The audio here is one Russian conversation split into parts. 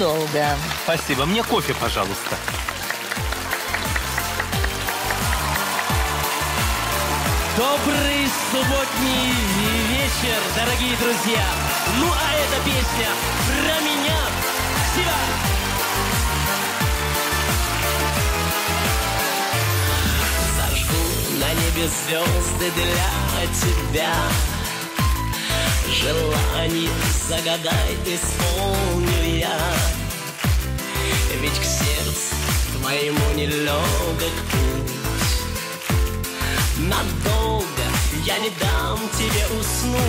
недолго. Спасибо. Мне кофе, пожалуйста. Добрый субботний вечер, дорогие друзья. Ну а эта песня про меня себя. Зажгу на небе звезды для тебя. Желание загадай, исполню я. Ведь к сердцу твоему нелегок путь. Надолго я не дам тебе уснуть.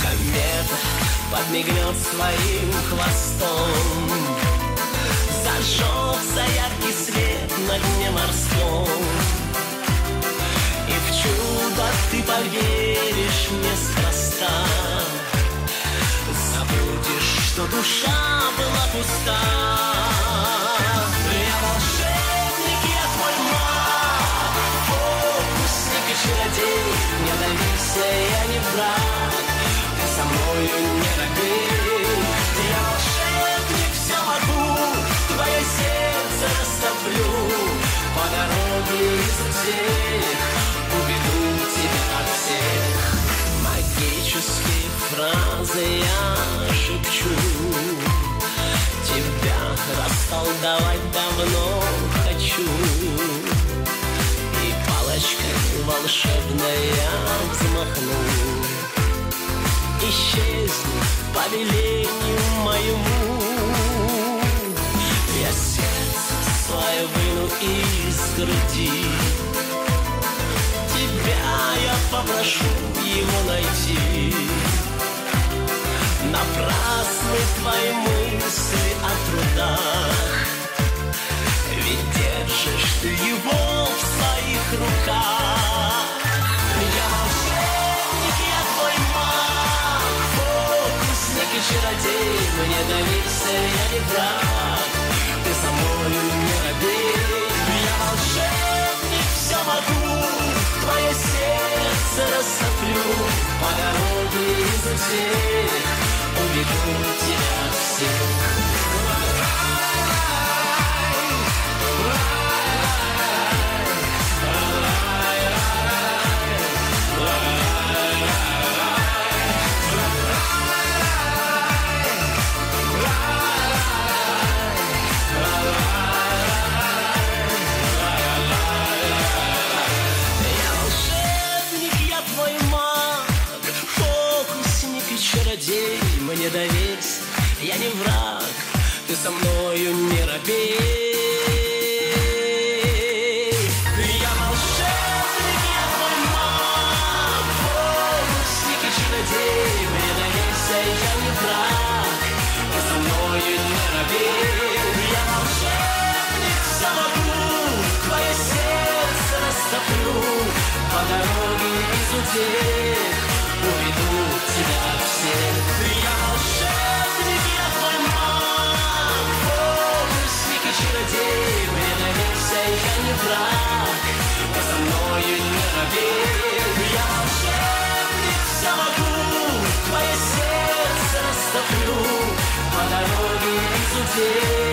Комета подмигнет своим хвостом. Зажжется яркий свет на дне морском. И в чудо ты поверишь неспроста. Забудешь, что душа была пуста. Я волшебник, я твой маг. Фокусник и чародей Не доверься, я не враг. Ты со мною не робей Я волшебник, все могу. Твое сердце растоплю. По дороге из утех растолдовать давно хочу. И палочкой волшебной я взмахну. Исчезни по велению моему. Я сердце свое выну из груди. Тебя я попрошу его найти. Напрасны твои мысли Доверься, я не враг Ты со мною не робей Я волшебник, все могу Твое сердце рассоплю По дороге из Уведу тебя всех Мне доверься, я не враг, ты со мною не робей. Я волшебник, я твой я не враг со мною не робей Я волшебник, все могу Твое сердце растоплю По дороге из утех